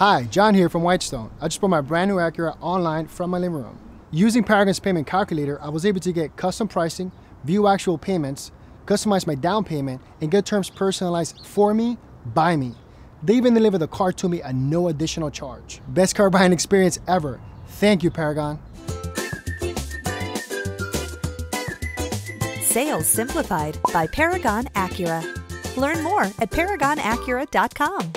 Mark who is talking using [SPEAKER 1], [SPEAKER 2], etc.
[SPEAKER 1] Hi, John here from Whitestone. I just bought my brand new Acura online from my living room. Using Paragon's payment calculator, I was able to get custom pricing, view actual payments, customize my down payment, and get terms personalized for me, by me. They even deliver the car to me at no additional charge. Best car buying experience ever. Thank you, Paragon.
[SPEAKER 2] Sales Simplified by Paragon Acura. Learn more at paragonacura.com.